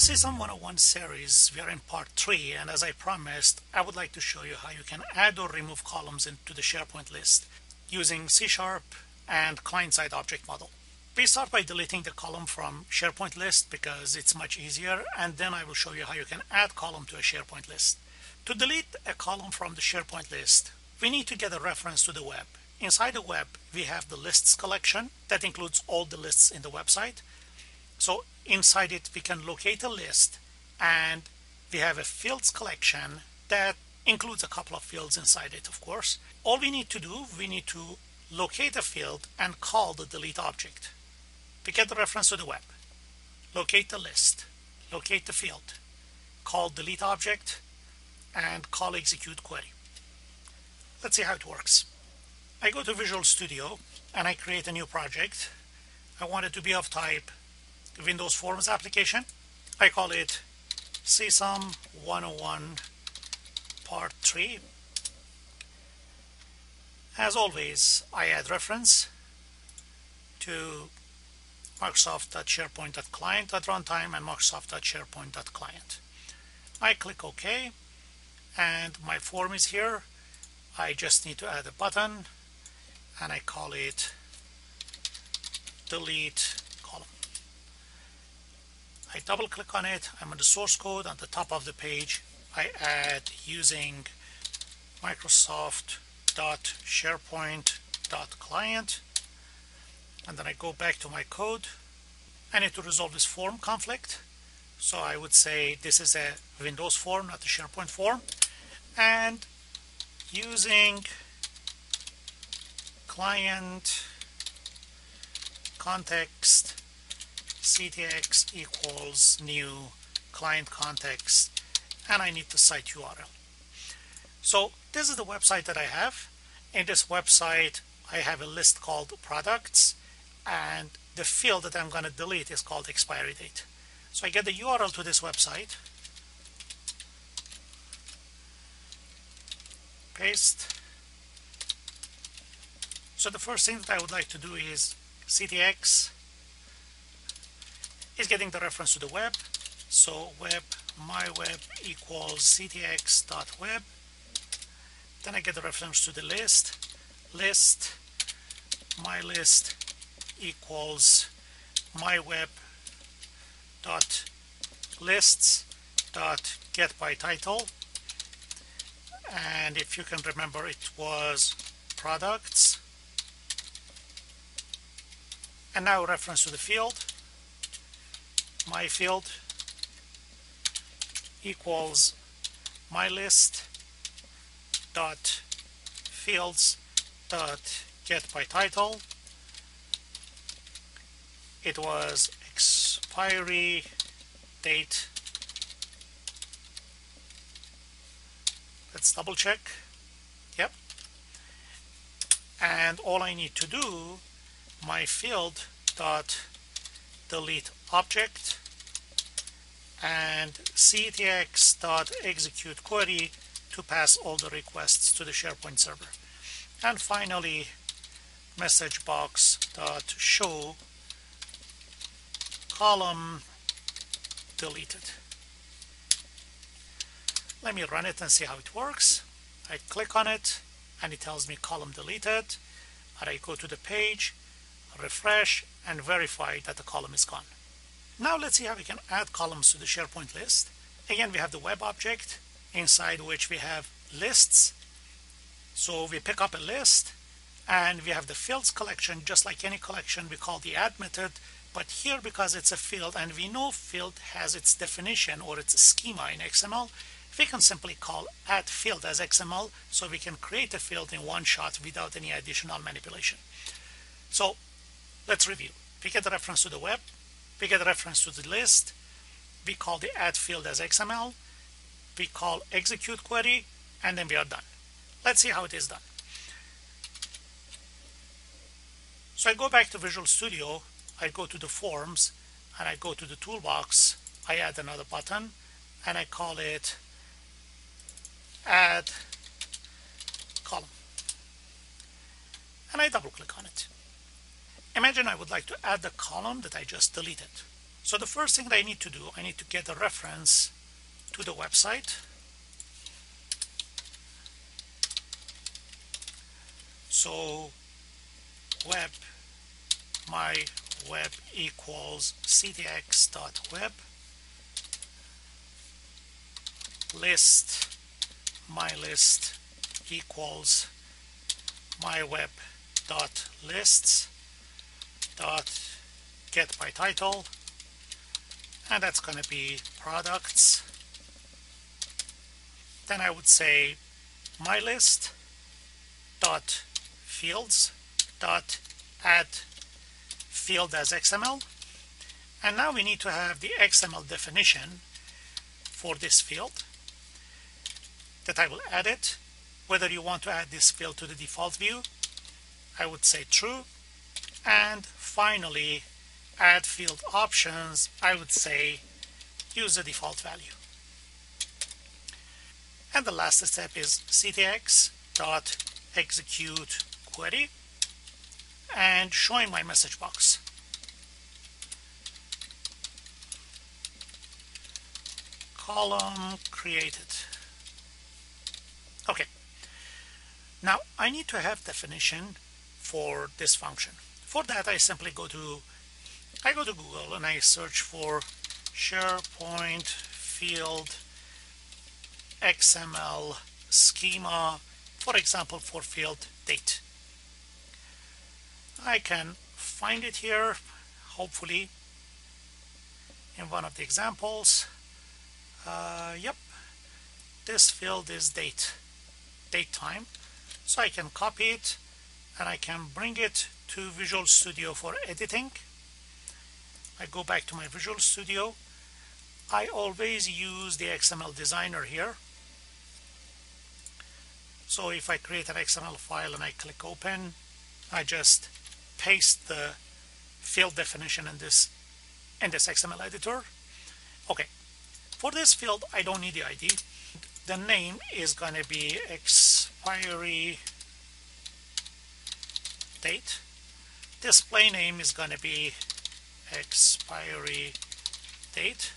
CSOM 101 series, we are in part 3 and as I promised, I would like to show you how you can add or remove columns into the SharePoint list using C Sharp and client-side object model. We start by deleting the column from SharePoint list because it's much easier and then I will show you how you can add column to a SharePoint list. To delete a column from the SharePoint list, we need to get a reference to the web. Inside the web, we have the lists collection that includes all the lists in the website. So inside it we can locate a list and we have a fields collection that includes a couple of fields inside it of course. All we need to do we need to locate a field and call the delete object. We get the reference to the web. Locate the list. Locate the field. Call delete object and call execute query. Let's see how it works. I go to Visual Studio and I create a new project. I want it to be of type Windows Forms application. I call it CSOM 101 Part 3. As always, I add reference to Microsoft.SharePoint.Client.Runtime and Microsoft.SharePoint.Client. I click OK and my form is here. I just need to add a button and I call it delete I double click on it. I'm on the source code on the top of the page. I add using Microsoft.SharePoint.client and then I go back to my code. I need to resolve this form conflict. So I would say this is a Windows form not a SharePoint form. And using client context ctx equals new client context and I need the site URL. So this is the website that I have. In this website I have a list called products and the field that I'm going to delete is called expiry date. So I get the URL to this website, paste. So the first thing that I would like to do is ctx is getting the reference to the web. So web my web equals ctx.web. Then I get the reference to the list. List my list equals my web dot lists dot get by title and if you can remember it was products and now reference to the field my field equals my list dot fields dot get by title. It was expiry date. Let's double check. Yep. And all I need to do my field dot delete object and ctx.execute query to pass all the requests to the SharePoint server. And finally, message box dot show column deleted. Let me run it and see how it works. I click on it and it tells me column deleted. And I go to the page, refresh and verify that the column is gone. Now let's see how we can add columns to the SharePoint list. Again, we have the web object inside which we have lists. So we pick up a list and we have the fields collection just like any collection we call the add method but here because it's a field and we know field has its definition or its schema in XML we can simply call add field as XML so we can create a field in one shot without any additional manipulation so let's review we get the reference to the web we get reference to the list. We call the add field as XML we call execute query and then we are done. Let's see how it is done. So I go back to Visual Studio I go to the forms and I go to the toolbox I add another button and I call it add column. And I double click on it Imagine I would like to add the column that I just deleted. So the first thing that I need to do, I need to get a reference to the website. So web, my web equals ctx.web list my list equals my web dot lists dot get by title. And that's going to be products. Then I would say my list dot fields dot add field as XML and now we need to have the XML definition for this field that I will add it whether you want to add this field to the default view I would say true. And finally add field options I would say use the default value and the last step is ctx dot execute query and showing my message box column created Okay. Now I need to have definition for this function. For that I simply go to I go to Google and I search for SharePoint field XML schema for example for field date. I can find it here hopefully in one of the examples uh, yep this field is date date time so I can copy it and I can bring it to Visual Studio for editing. I go back to my Visual Studio. I always use the XML designer here. So if I create an XML file and I click open I just paste the field definition in this in this XML editor. Okay for this field I don't need the ID the name is going to be expiry date display name is going to be expiry date.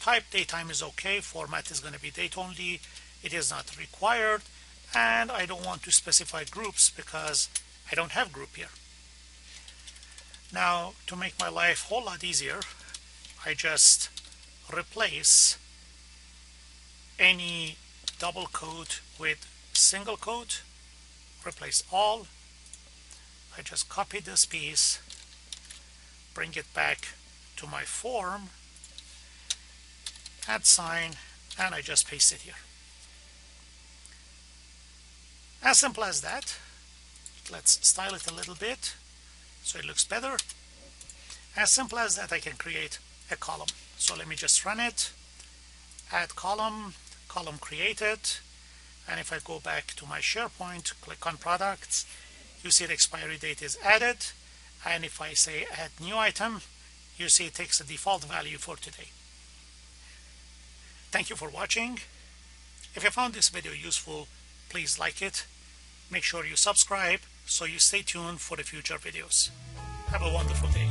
Type datetime is okay format is going to be date only it is not required and I don't want to specify groups because I don't have group here. Now to make my life a whole lot easier I just replace any double quote with single quote replace all I just copy this piece bring it back to my form add sign and I just paste it here. As simple as that. Let's style it a little bit so it looks better. As simple as that I can create a column. So let me just run it add column column created and if I go back to my SharePoint click on products you see the expiry date is added and if I say add new item you see it takes the default value for today. Thank you for watching. If you found this video useful please like it. Make sure you subscribe so you stay tuned for the future videos. Have a wonderful day